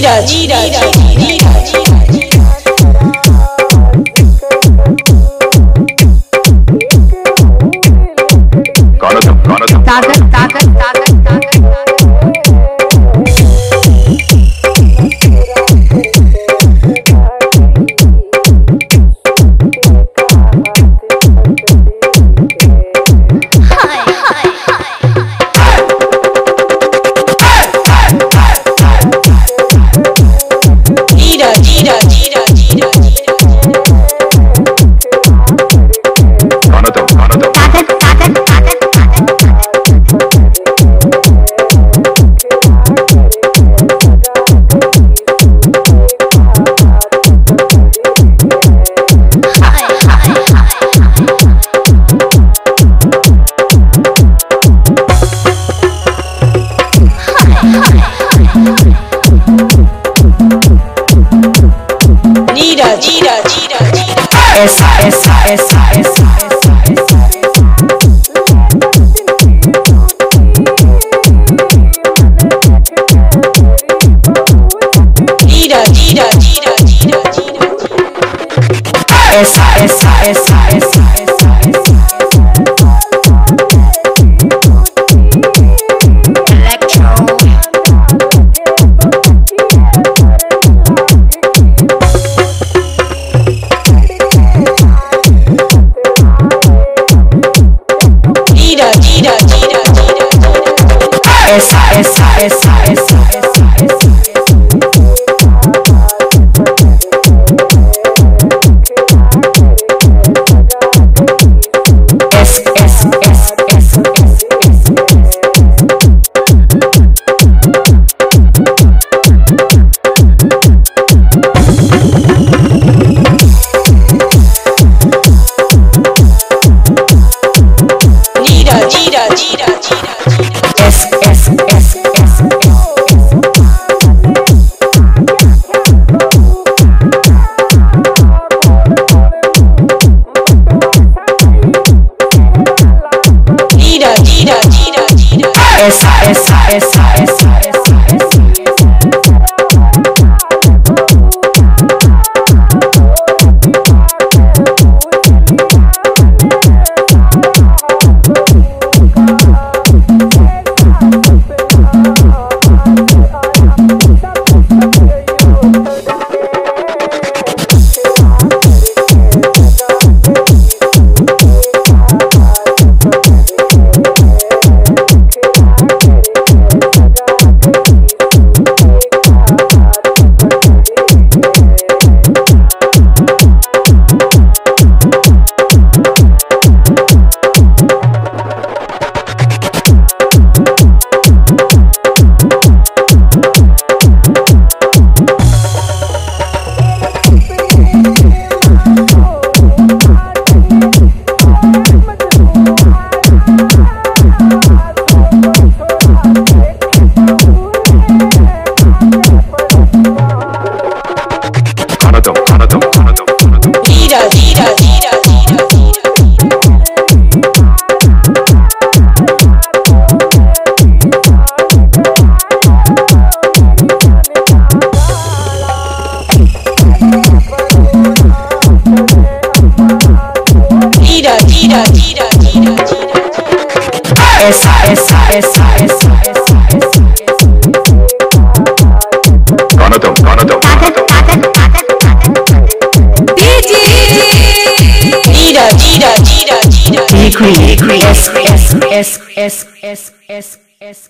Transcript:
リーダーリーダーリーダー S S S S Neeraj Neeraj Neeraj Neeraj S esa, esa, esa, esa. monotone. degree. S S S S S S S.